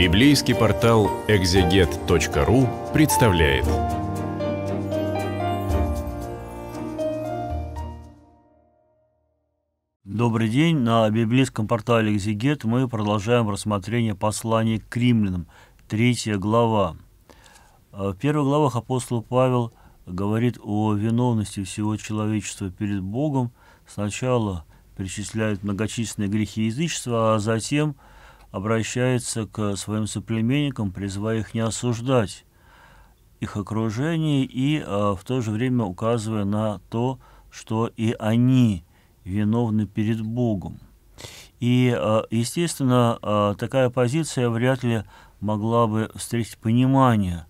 Библейский портал экзегет.ру представляет. Добрый день. На библейском портале «Экзегет» мы продолжаем рассмотрение послания к римлянам, третья глава. В первых главах апостол Павел говорит о виновности всего человечества перед Богом. Сначала перечисляет многочисленные грехи язычества, а затем обращается к своим соплеменникам, призывая их не осуждать их окружение и а, в то же время указывая на то, что и они виновны перед Богом. И, а, естественно, а, такая позиция вряд ли могла бы встретить понимание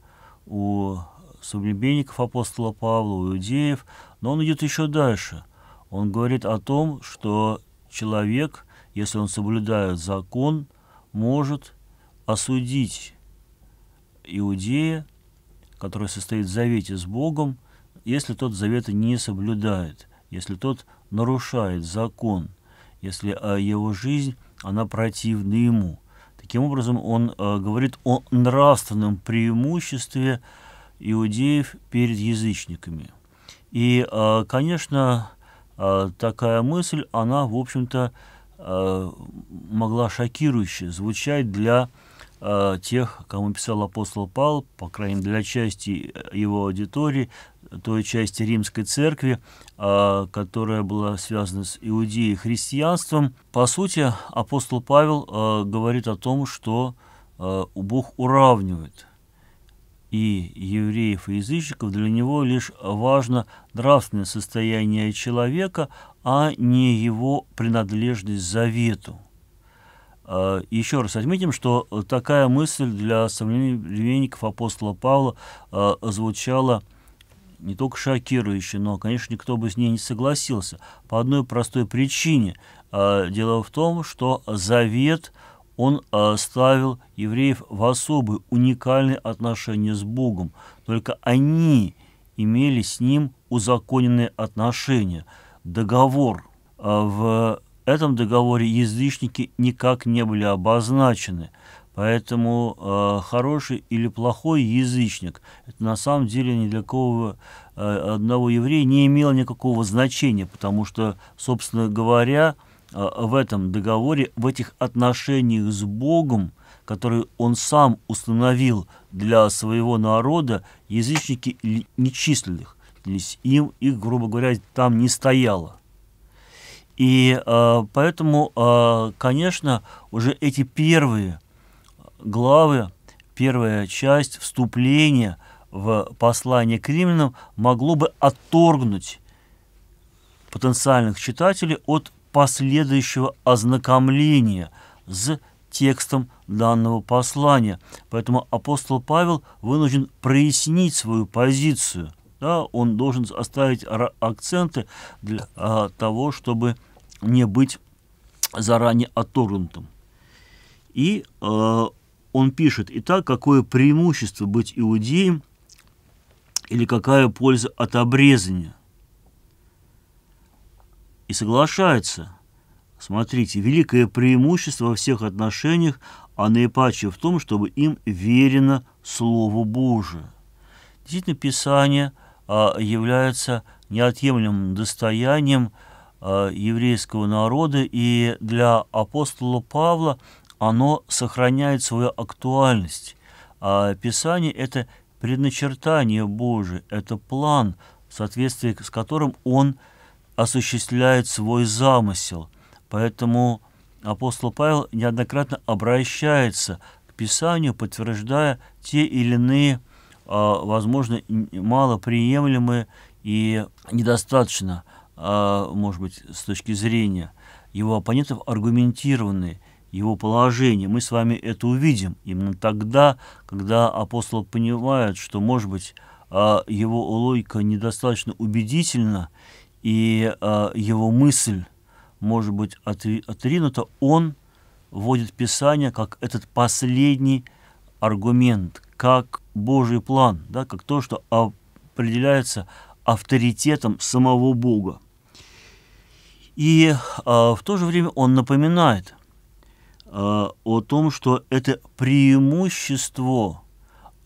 у соплеменников апостола Павла, у иудеев, но он идет еще дальше. Он говорит о том, что человек, если он соблюдает закон, может осудить иудея, который состоит в завете с Богом, если тот завета не соблюдает, если тот нарушает закон, если а, его жизнь, она противна ему. Таким образом, он а, говорит о нравственном преимуществе иудеев перед язычниками. И, а, конечно, такая мысль, она, в общем-то, могла шокирующе звучать для а, тех, кому писал апостол Павел, по крайней мере, для части его аудитории, той части римской церкви, которая была связана с иудеей и христианством. По сути, апостол Павел говорит о том, что Бог уравнивает и евреев, и язычников, для него лишь важно нравственное состояние человека, а не его принадлежность завету. А, еще раз отметим, что такая мысль для современников апостола Павла а, звучала не только шокирующе, но, конечно, никто бы с ней не согласился. По одной простой причине. А, дело в том, что завет – он ставил евреев в особые, уникальные отношения с Богом. Только они имели с Ним узаконенные отношения, договор. А в этом договоре язычники никак не были обозначены. Поэтому э, хороший или плохой язычник, это на самом деле ни для кого э, одного еврея не имело никакого значения, потому что, собственно говоря, а, в этом договоре, в этих отношениях с Богом, которые он сам установил для своего народа, язычники не числились, им их, грубо говоря, там не стояло. И э, поэтому, э, конечно, уже эти первые главы, первая часть вступления в послание к римлянам могло бы отторгнуть потенциальных читателей от последующего ознакомления с текстом данного послания. Поэтому апостол Павел вынужден прояснить свою позицию. Да, он должен оставить акценты для а, того, чтобы не быть заранее отторгнутым. И э, он пишет, итак, какое преимущество быть иудеем или какая польза от обрезания? и соглашается. Смотрите, великое преимущество во всех отношениях, а наипаче в том, чтобы им верено Слову Божие. Действительно, Писание а, является неотъемлемым достоянием а, еврейского народа, и для апостола Павла оно сохраняет свою актуальность. А Писание – это предначертание Божие, это план, в соответствии с которым он – осуществляет свой замысел. Поэтому апостол Павел неоднократно обращается к Писанию, подтверждая те или иные, возможно, малоприемлемые и недостаточно, а, может быть, с точки зрения его оппонентов, аргументированные его положение. Мы с вами это увидим именно тогда, когда апостол понимает, что, может быть, а, его логика недостаточно убедительна, и его мысль может быть отринута, он вводит Писание как этот последний аргумент, как Божий план, да, как то, что определяется авторитетом самого Бога. И э, в то же время он напоминает о том, что это преимущество,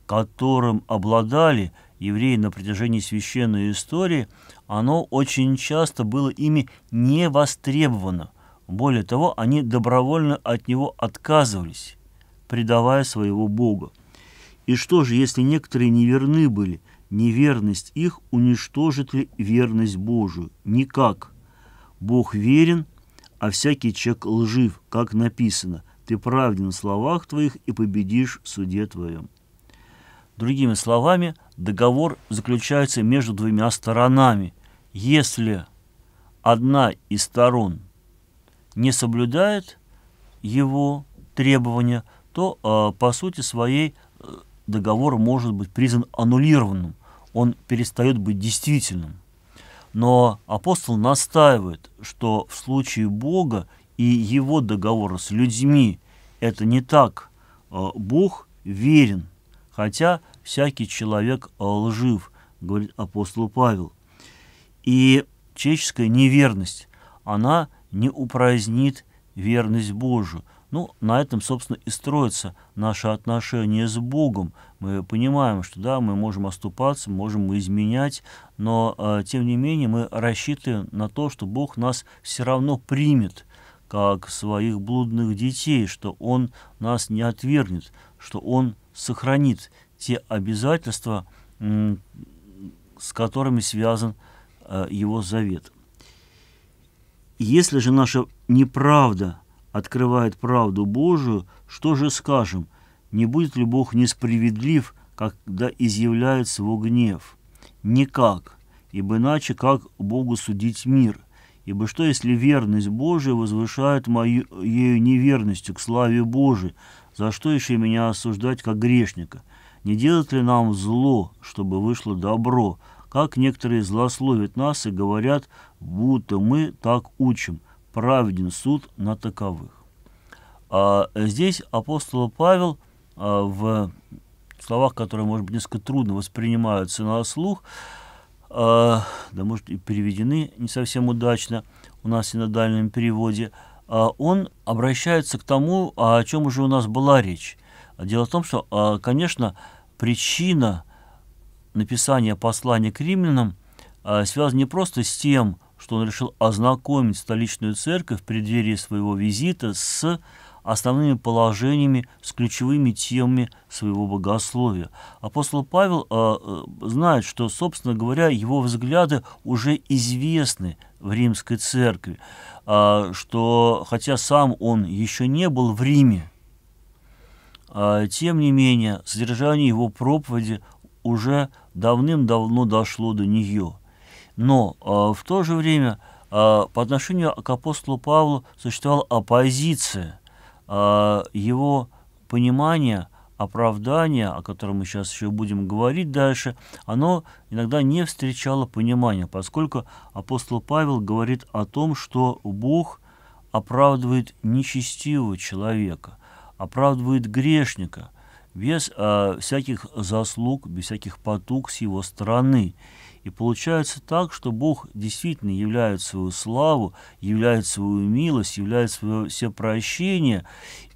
которым обладали евреи на протяжении священной истории, оно очень часто было ими не востребовано. Более того, они добровольно от него отказывались, предавая своего Бога. И что же, если некоторые неверны были, неверность их уничтожит ли верность Божию? Никак. Бог верен, а всякий человек лжив, как написано. Ты правден в словах твоих и победишь в суде твоем. Другими словами, договор заключается между двумя сторонами. Если одна из сторон не соблюдает его требования, то э, по сути своей договор может быть признан аннулированным. Он перестает быть действительным. Но апостол настаивает, что в случае Бога и его договора с людьми это не так. Э, Бог верен – хотя всякий человек лжив, говорит апостол Павел. И человеческая неверность, она не упразднит верность Божию. Ну, на этом, собственно, и строится наше отношение с Богом. Мы понимаем, что да, мы можем оступаться, можем изменять, но, э, тем не менее, мы рассчитываем на то, что Бог нас все равно примет, как своих блудных детей, что Он нас не отвергнет, что Он сохранит те обязательства, с которыми связан э, его завет. Если же наша неправда открывает правду Божию, что же скажем? Не будет ли Бог несправедлив, когда изъявляет свой гнев? Никак, ибо иначе как Богу судить мир? Ибо что, если верность Божия возвышает мою ею неверностью к славе Божией, за что еще меня осуждать как грешника? Не делать ли нам зло, чтобы вышло добро? Как некоторые злословят нас и говорят, будто мы так учим. Праведен суд на таковых. А здесь апостол Павел а, в словах, которые, может быть, несколько трудно воспринимаются на слух, а, да, может, и переведены не совсем удачно у нас и на дальнем переводе – а, он обращается к тому, о чем уже у нас была речь. Дело в том, что, конечно, причина написания послания к римлянам связана не просто с тем, что он решил ознакомить столичную церковь в преддверии своего визита с основными положениями, с ключевыми темами своего богословия. Апостол Павел э, знает, что, собственно говоря, его взгляды уже известны в римской церкви, э, что хотя сам он еще не был в Риме, э, тем не менее содержание его проповеди уже давным-давно дошло до нее. Но э, в то же время э, по отношению к апостолу Павлу существовала оппозиция – а, его понимание, оправдание, о котором мы сейчас еще будем говорить дальше, оно иногда не встречало понимания, поскольку апостол Павел говорит о том, что Бог оправдывает нечестивого человека, оправдывает грешника без э, всяких заслуг, без всяких потуг с его стороны. И получается так, что Бог действительно являет свою славу, являет свою милость, являет свое всепрощение,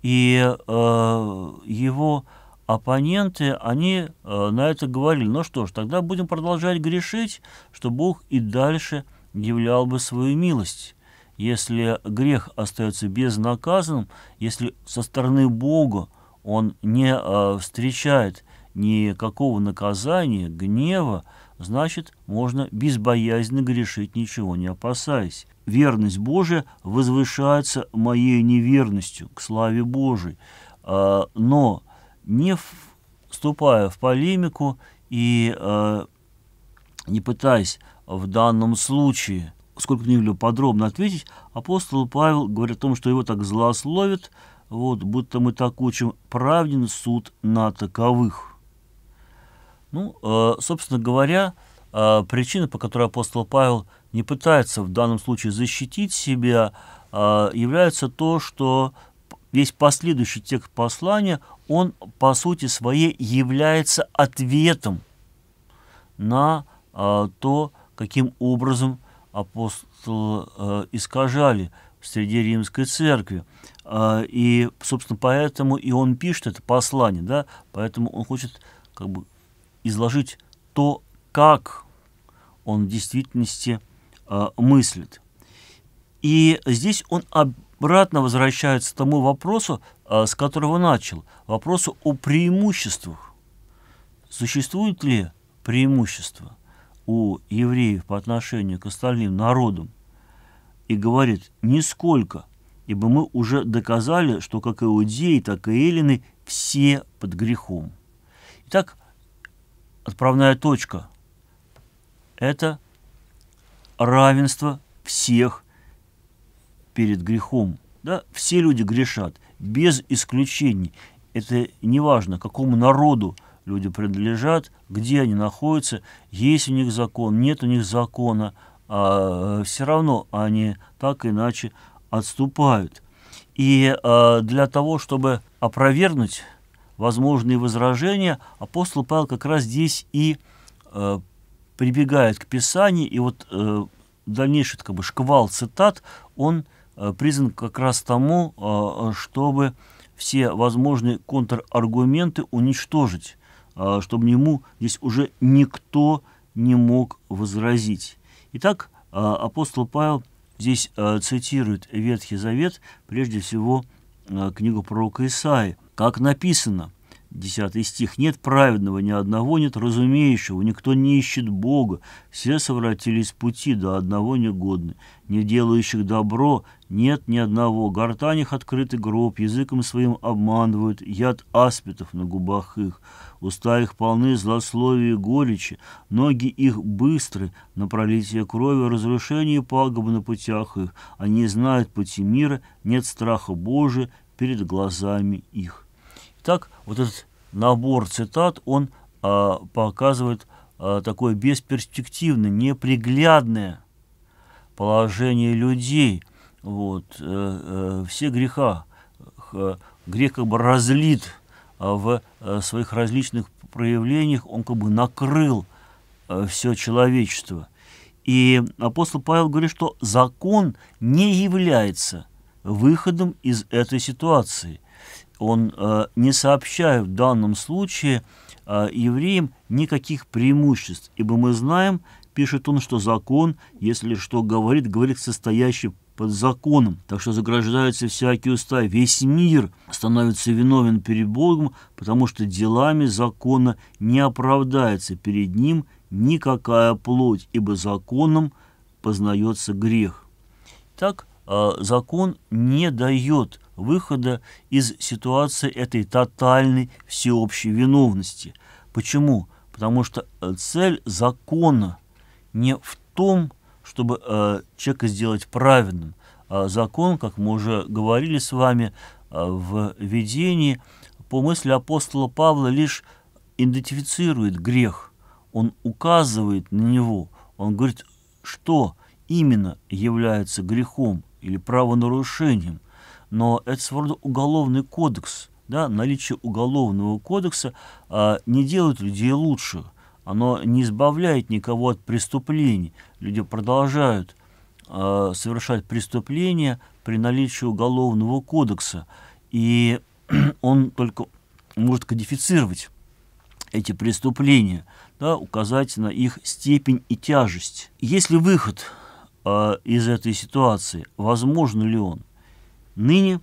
и э, его оппоненты, они э, на это говорили, ну что ж, тогда будем продолжать грешить, что Бог и дальше являл бы свою милость. Если грех остается безнаказанным, если со стороны Бога он не э, встречает никакого наказания, гнева, значит, можно безбоязненно грешить, ничего не опасаясь. Верность Божия возвышается моей неверностью к славе Божией. А, но не вступая в полемику и а, не пытаясь в данном случае сколько-нибудь подробно ответить, апостол Павел говорит о том, что его так злословят, вот, будто мы так учим, праведен суд на таковых. Ну, э, собственно говоря, э, причина, по которой апостол Павел не пытается в данном случае защитить себя, э, является то, что весь последующий текст послания, он по сути своей является ответом на то, каким образом апостолы искажали в среде римской церкви. И, собственно, поэтому и он пишет это послание, да, поэтому он хочет как бы изложить то, как он в действительности а, мыслит. И здесь он обратно возвращается к тому вопросу, а, с которого начал, вопросу о преимуществах. Существует ли преимущество у евреев по отношению к остальным народам? И говорит, нисколько – ибо мы уже доказали, что как иудеи, так и эллины все под грехом. Итак, отправная точка – это равенство всех перед грехом. Да? Все люди грешат, без исключений. Это не важно, какому народу люди принадлежат, где они находятся, есть у них закон, нет у них закона, а все равно они так иначе отступают. И э, для того, чтобы опровергнуть возможные возражения, апостол Павел как раз здесь и э, прибегает к Писанию, и вот э, дальнейший как бы, шквал цитат, он э, призван как раз тому, э, чтобы все возможные контраргументы уничтожить, э, чтобы ему здесь уже никто не мог возразить. Итак, э, апостол Павел здесь э, цитирует Ветхий Завет, прежде всего э, книгу пророка Исаи. Как написано, 10 стих, «Нет праведного ни одного, нет разумеющего, никто не ищет Бога, все совратились с пути, до одного негодны, не делающих добро нет ни одного, гортань открытый гроб, языком своим обманывают, яд аспитов на губах их, уста их полны злословия и горечи, ноги их быстры на пролитие крови, разрушение пагубы на путях их, они знают пути мира, нет страха Божия перед глазами их». Итак, вот этот набор цитат, он а, показывает а, такое бесперспективное, неприглядное положение людей. Вот, э, э, все греха, грех как бы разлит а, в э, своих различных проявлениях, он как бы накрыл э, все человечество. И апостол Павел говорит, что закон не является выходом из этой ситуации – он э, не сообщает в данном случае э, евреям никаких преимуществ, ибо мы знаем, пишет он, что закон, если что говорит, говорит состоящий под законом. Так что заграждаются всякие уста. Весь мир становится виновен перед Богом, потому что делами закона не оправдается перед ним никакая плоть, ибо законом познается грех. Так, э, закон не дает выхода из ситуации этой тотальной всеобщей виновности. Почему? Потому что э, цель закона не в том, чтобы э, человека сделать праведным. А закон, как мы уже говорили с вами э, в видении, по мысли апостола Павла лишь идентифицирует грех, он указывает на него, он говорит, что именно является грехом или правонарушением но это своего рода уголовный кодекс. Да? Наличие уголовного кодекса а, не делает людей лучше, оно не избавляет никого от преступлений. Люди продолжают а, совершать преступления при наличии уголовного кодекса, и он только может кодифицировать эти преступления, да, указать на их степень и тяжесть. Есть ли выход э, из этой ситуации? Возможно ли он? Ныне,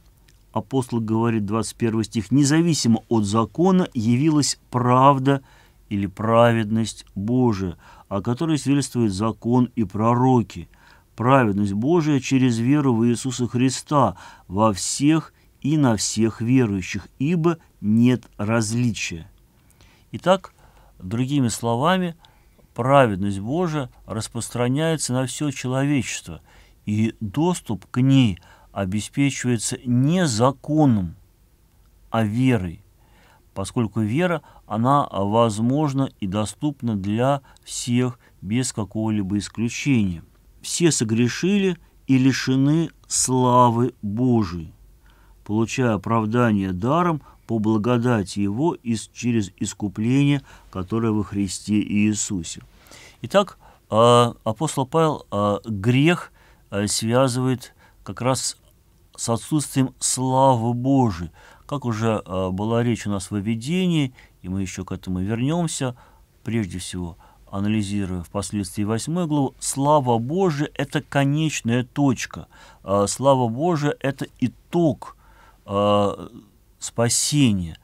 апостол говорит, 21 стих, независимо от закона явилась правда или праведность Божия, о которой свидетельствует закон и пророки. Праведность Божия через веру в Иисуса Христа во всех и на всех верующих, ибо нет различия. Итак, другими словами, праведность Божия распространяется на все человечество, и доступ к ней – обеспечивается не законом, а верой, поскольку вера, она возможна и доступна для всех без какого-либо исключения. Все согрешили и лишены славы Божией, получая оправдание даром по благодати Его из, через искупление, которое во Христе Иисусе. Итак, а, апостол Павел а, грех а, связывает как раз с отсутствием славы Божией. Как уже э, была речь у нас в введении, и мы еще к этому вернемся, прежде всего, анализируя впоследствии восьмой главу, слава Божия – это конечная точка. Э, слава Божия – это итог э, спасения,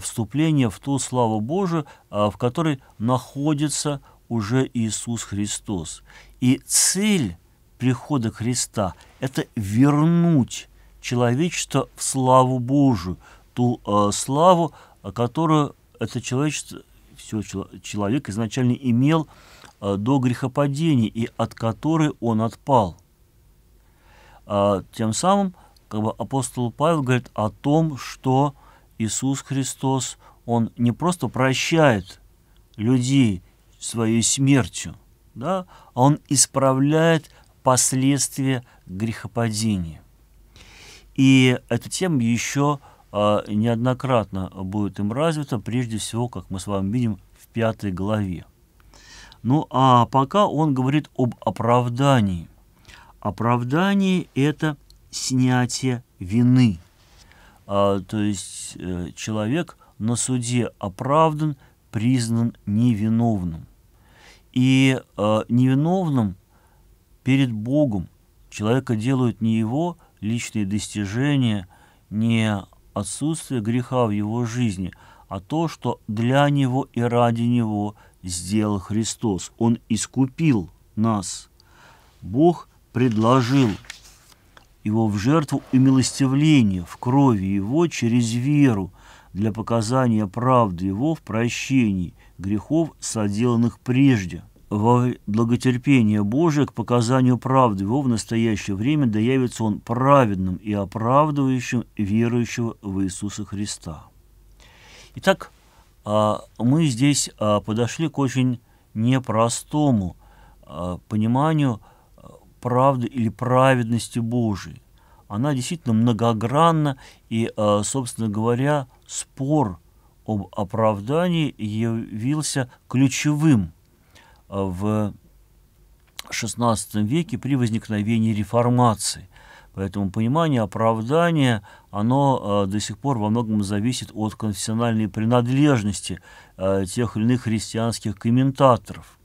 вступления в ту славу Божию, в которой находится уже Иисус Христос. И цель прихода Христа – это вернуть человечество в славу Божию, ту э, славу, которую это человечество, все человек изначально имел э, до грехопадения и от которой он отпал. А, тем самым как бы апостол Павел говорит о том, что Иисус Христос, Он не просто прощает людей своей смертью, да, а Он исправляет последствия грехопадения. И эта тема еще э, неоднократно будет им развита, прежде всего, как мы с вами видим, в пятой главе. Ну а пока он говорит об оправдании. Оправдание – это снятие вины. А, то есть э, человек на суде оправдан, признан невиновным. И э, невиновным перед Богом человека делают не его личные достижения, не отсутствие греха в его жизни, а то, что для него и ради него сделал Христос. Он искупил нас. Бог предложил его в жертву и милостивление в крови его через веру для показания правды его в прощении грехов, соделанных прежде. Во благотерпение Божие к показанию правды его в настоящее время да явится он праведным и оправдывающим верующего в Иисуса Христа. Итак, а, мы здесь а, подошли к очень непростому а, пониманию – правды или праведности Божией. Она действительно многогранна, и, собственно говоря, спор об оправдании явился ключевым в XVI веке при возникновении реформации. Поэтому понимание оправдания, оно э, до сих пор во многом зависит от конфессиональной принадлежности тех или иных христианских комментаторов –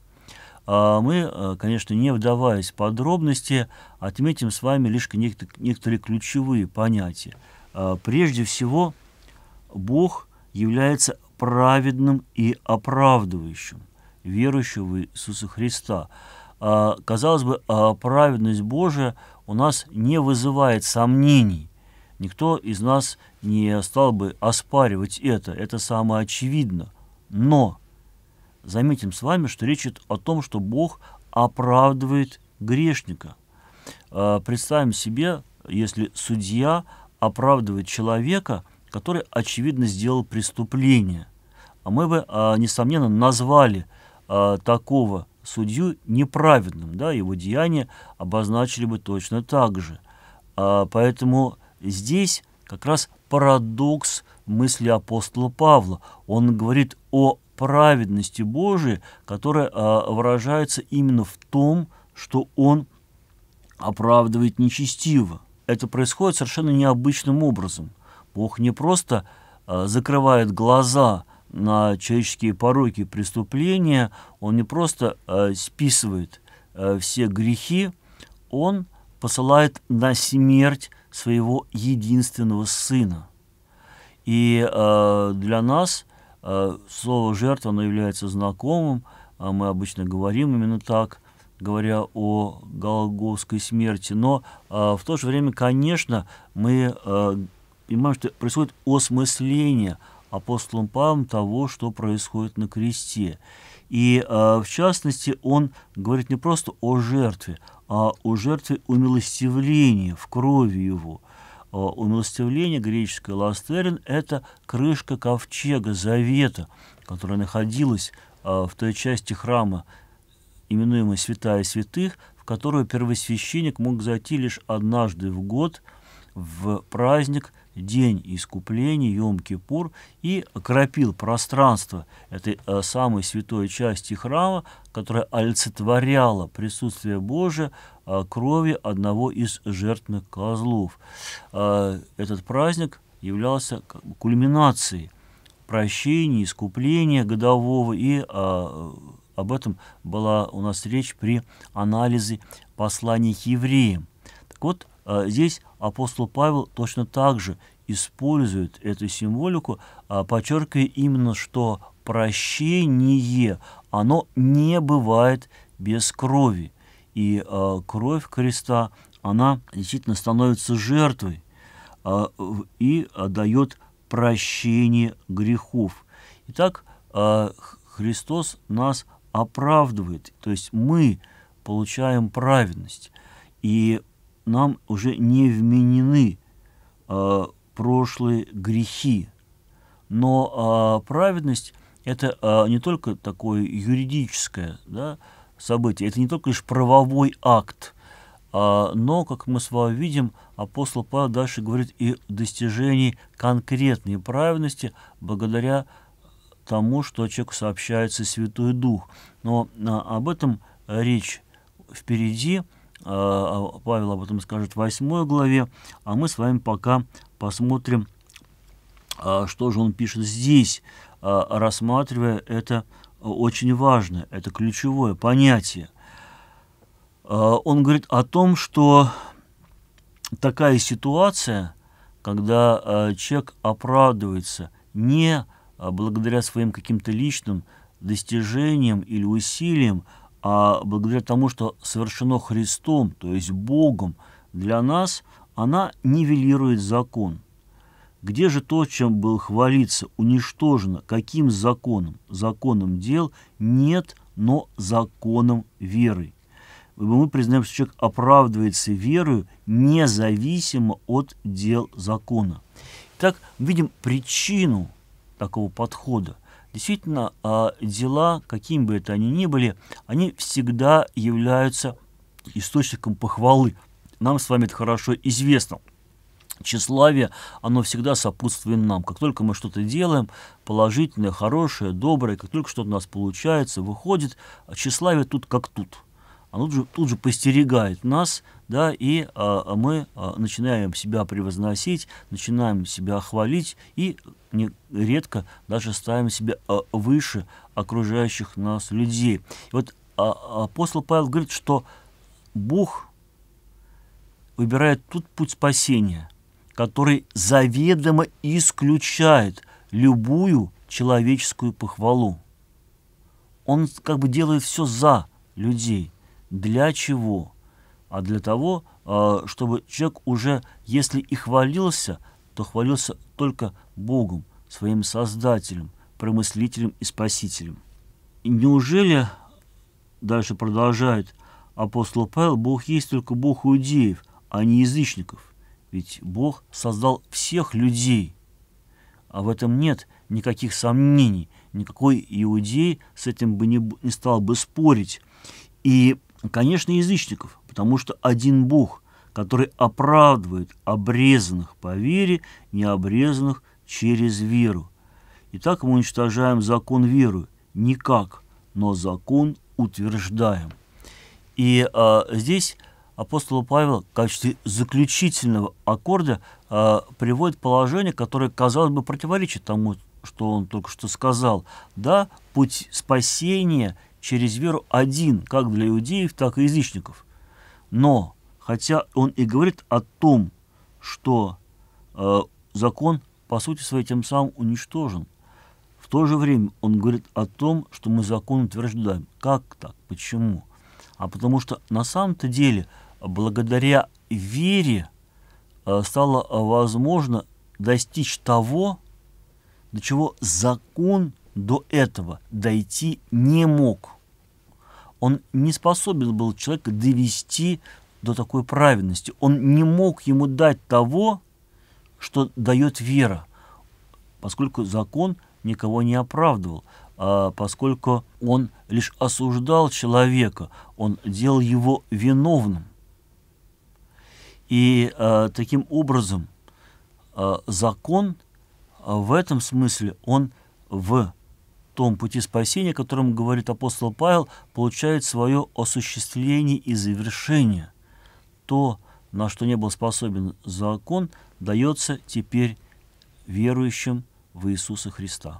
а мы, э, конечно, не вдаваясь в подробности, отметим с вами лишь некоторые ключевые понятия. А прежде всего, Бог является праведным и оправдывающим верующего в Иисуса Христа. А, казалось бы, праведность Божия у нас не вызывает сомнений. Никто из нас не стал бы оспаривать это, это самое очевидно. Но заметим с вами, что речь идет о том, что Бог оправдывает грешника. А, представим себе, если судья оправдывает человека, который, очевидно, сделал преступление. А мы бы, а, несомненно, назвали а, такого судью неправедным, да, его деяния обозначили бы точно так же. Поэтому здесь как раз парадокс мысли апостола Павла. Он говорит о праведности Божией, которая а, выражается именно в том, что Он оправдывает нечестиво. Это происходит совершенно необычным образом. Бог не просто а, закрывает глаза на человеческие пороки преступления, Он не просто а, списывает а, все грехи, Он посылает на смерть своего единственного Сына. И э, для нас Э, слово «жертва» оно является знакомым, а мы обычно говорим именно так, говоря о Голговской смерти, но э, в то же время, конечно, мы э, понимаем, что происходит осмысление апостолом Павлом того, что происходит на кресте. И в частности, он говорит не просто о жертве, а о жертве умилостивления в крови его – умилостивление греческое ластерин – это крышка ковчега Завета, которая находилась а, в той части храма, именуемой Святая Святых, в которую первосвященник мог зайти лишь однажды в год в праздник день искупления, Йом-Кипур, и окропил пространство этой э, самой святой части храма, которая олицетворяла присутствие Божие э, крови одного из жертвных козлов. Э, этот праздник являлся кульминацией прощения, искупления годового, и э, об этом была у нас речь при анализе посланий к евреям. Так вот, здесь апостол Павел точно так же использует эту символику, а, подчеркивая именно, что прощение, оно не бывает без крови. И э, кровь креста, она действительно становится жертвой и дает прощение грехов. Итак, Христос нас оправдывает, то есть мы получаем праведность, и нам уже не вменены э, прошлые грехи. Но э, праведность это э, не только такое юридическое да, событие, это не только лишь правовой акт, э, но, как мы с вами видим, апостол Павел дальше говорит и достижении конкретной праведности благодаря тому, что человеку сообщается Святой Дух. Но э, об этом речь впереди. Павел об этом скажет в 8 главе, а мы с вами пока посмотрим, а, что же он пишет здесь, а, рассматривая это очень важное, это ключевое понятие. А, он говорит о том, что такая ситуация, когда человек оправдывается не благодаря своим каким-то личным достижениям или усилиям, а благодаря тому, что совершено Христом, то есть Богом для нас – она нивелирует закон. Где же то, чем был хвалиться, уничтожено? Каким законом? Законом дел нет, но законом веры. Мы признаем, что человек оправдывается верою независимо от дел закона. Итак, видим причину такого подхода. Действительно, а, дела, какими бы это они ни были, они всегда являются источником похвалы – нам с вами это хорошо известно. Тщеславие, оно всегда сопутствует нам. Как только мы что-то делаем, положительное, хорошее, доброе, как только что-то у нас получается, выходит, тщеславие тут как тут. Оно тут же, тут же постерегает нас, да, и а, мы а, начинаем себя превозносить, начинаем себя хвалить и редко даже ставим себя а, выше окружающих нас людей. И вот а, апостол Павел говорит, что Бог выбирает тот путь спасения, который заведомо исключает любую человеческую похвалу. Он как бы делает все за людей. Для чего? А для того, а, чтобы человек уже, если и хвалился, то хвалился только Богом, своим Создателем, промыслителем и Спасителем. Неужели, дальше продолжает апостол Павел, Бог есть только Бог иудеев, а не язычников. Ведь Бог создал всех людей, а в этом нет никаких сомнений. Никакой иудей с этим бы не, не стал бы спорить. И, конечно, язычников, потому что один Бог, который оправдывает обрезанных по вере, необрезанных через веру. Итак, мы уничтожаем закон веры. Никак, но закон утверждаем. И а, здесь апостол Павел в качестве заключительного аккорда э, приводит положение, которое, казалось бы, противоречит тому, что он только что сказал. Да, путь спасения через веру один, как для иудеев, так и язычников. Но, хотя он и говорит о том, что э, закон, по сути своей, тем самым уничтожен, в то же время он говорит о том, что мы закон утверждаем. Как так? Почему? А потому что на самом-то деле – благодаря вере э, стало возможно достичь того, до чего закон до этого дойти не мог. Он не способен был человека довести до такой праведности. Он не мог ему дать того, что дает вера, поскольку закон никого не оправдывал, а поскольку он лишь осуждал человека, он делал его виновным. И э, таким образом, э, закон а, в этом смысле, он в том пути спасения, о котором говорит апостол Павел, получает свое осуществление и завершение. То, на что не был способен закон, дается теперь верующим в Иисуса Христа.